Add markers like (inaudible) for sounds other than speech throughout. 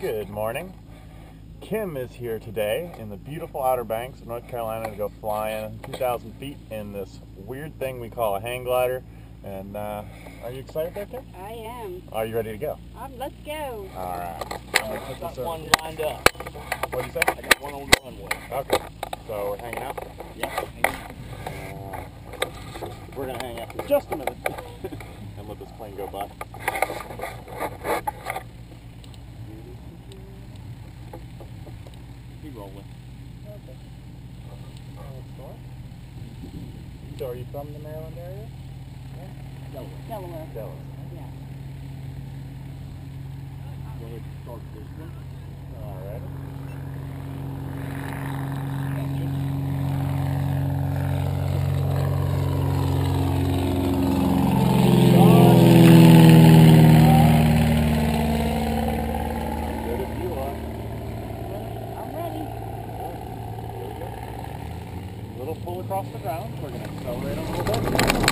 Good morning. Kim is here today in the beautiful Outer Banks of North Carolina to go flying 2,000 feet in this weird thing we call a hang glider. And uh, are you excited there, Kim? I am. Are you ready to go? Um, let's go. All right. I'm gonna put I've got this one over- lined up. What'd you say? I got one on the runway. Okay. So we're hanging out. Yeah. Uh, we're gonna hang out for just a minute (laughs) and let this plane go by. Keep rolling. Okay. So are you from the Maryland area? Yeah? Delaware. Delaware. Dallas. Yeah. Go ahead and start this one. All right. Good if you are. I'm ready. A little pull across the ground. We're going to accelerate a little bit.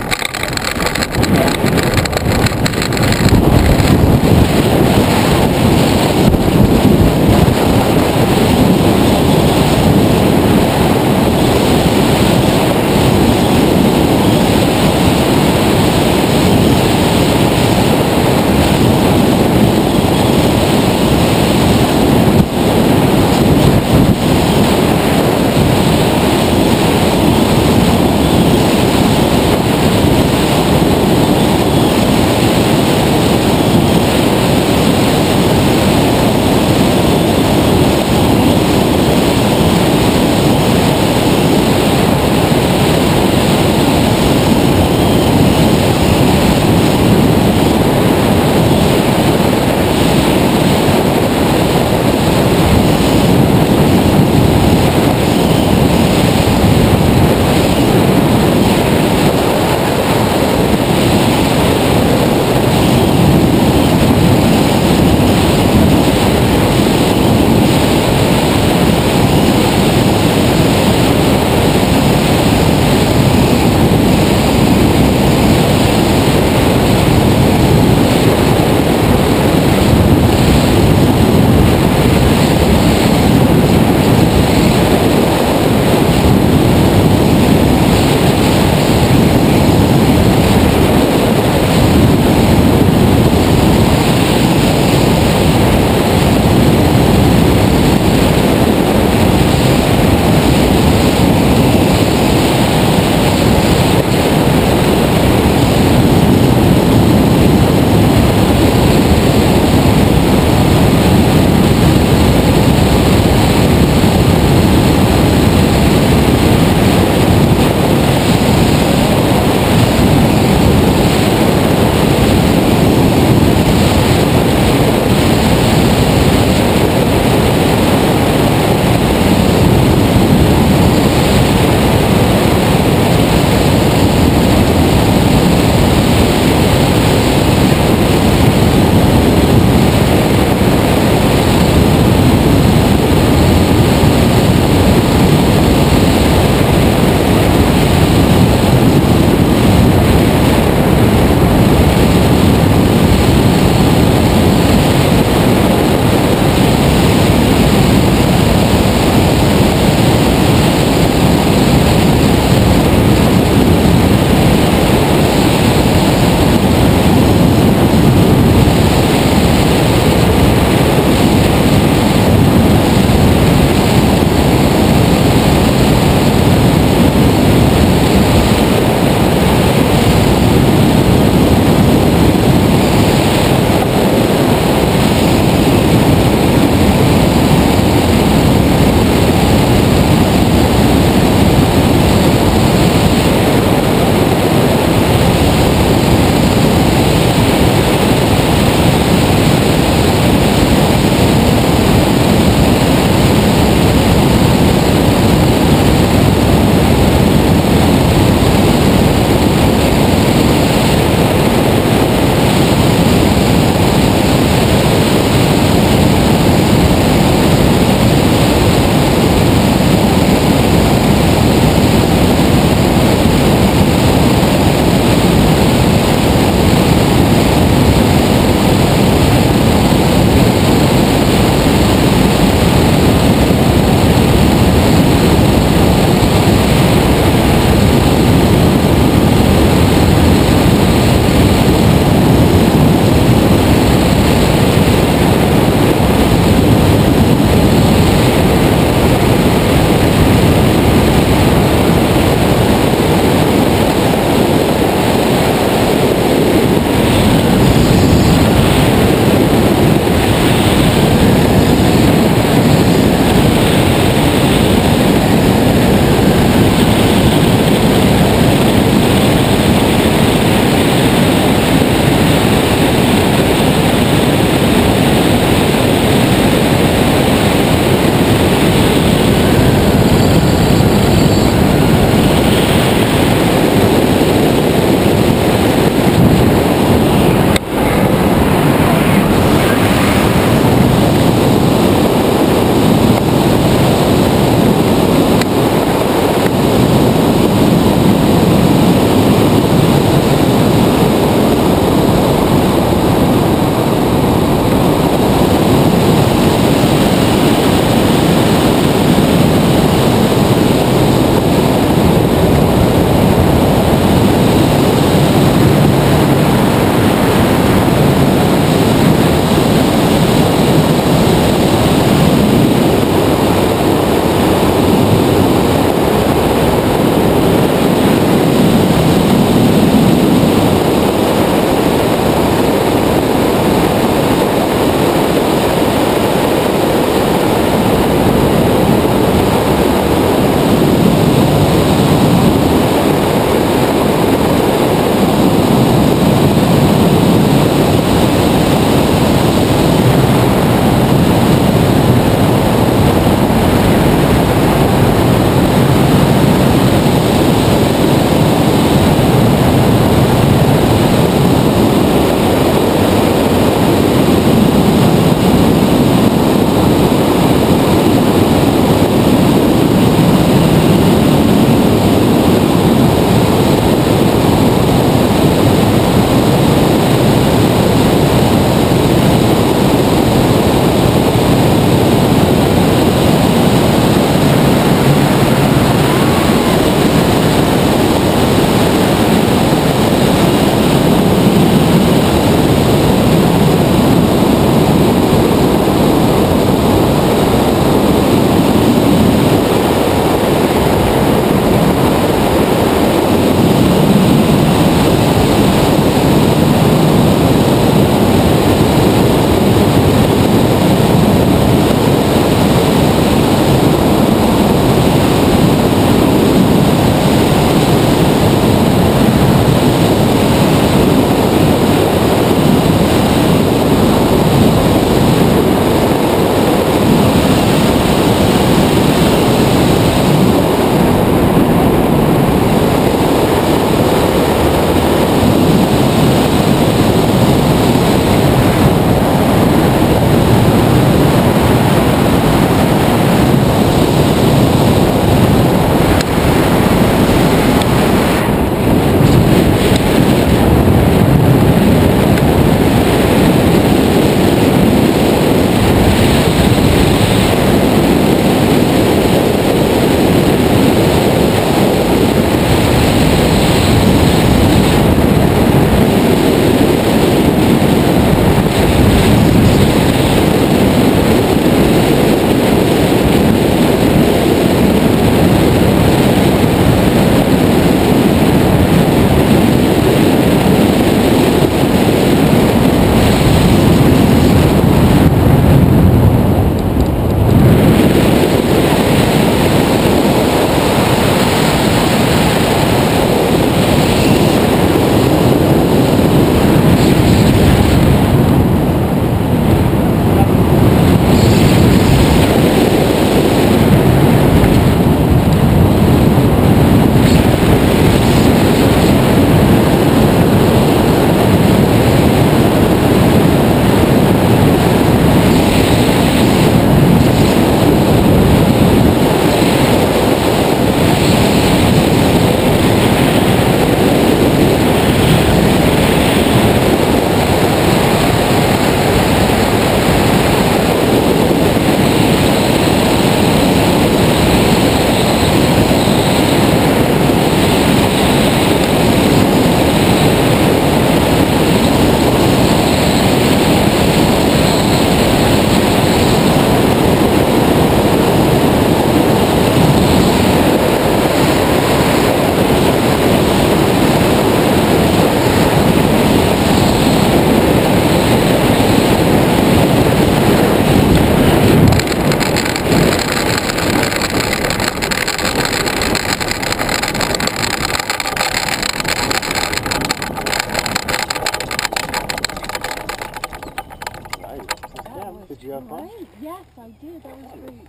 I did. That was great.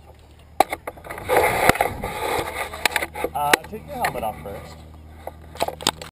Uh, take your helmet off first.